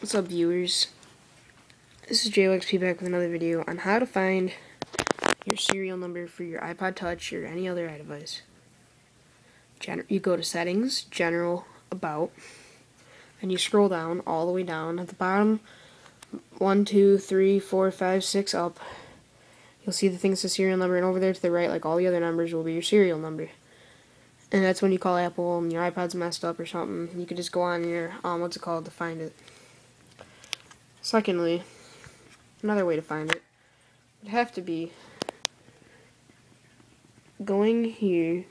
What's up viewers? This is JOXP back with another video on how to find your serial number for your iPod Touch or any other iDevice. Gen you go to settings, general, about, and you scroll down all the way down at the bottom, one, two, three, four, five, six up, you'll see the things the serial number and over there to the right like all the other numbers will be your serial number. And that's when you call Apple and your iPod's messed up or something. You could just go on your, um, what's it called, to find it. Secondly, another way to find it would have to be going here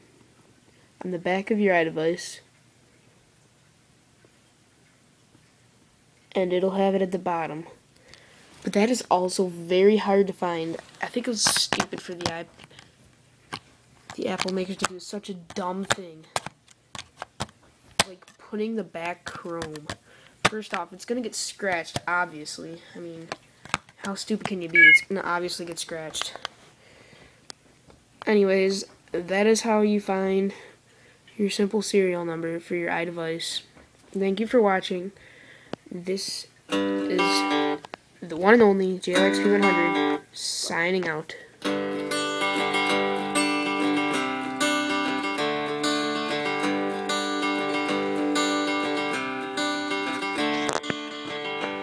on the back of your iDevice and it'll have it at the bottom. But that is also very hard to find. I think it was stupid for the the Apple makers to do such a dumb thing. Like putting the back chrome. First off, it's gonna get scratched, obviously. I mean, how stupid can you be? It's gonna obviously get scratched. Anyways, that is how you find your simple serial number for your iDevice. Thank you for watching. This is the one and only JOXP100 signing out.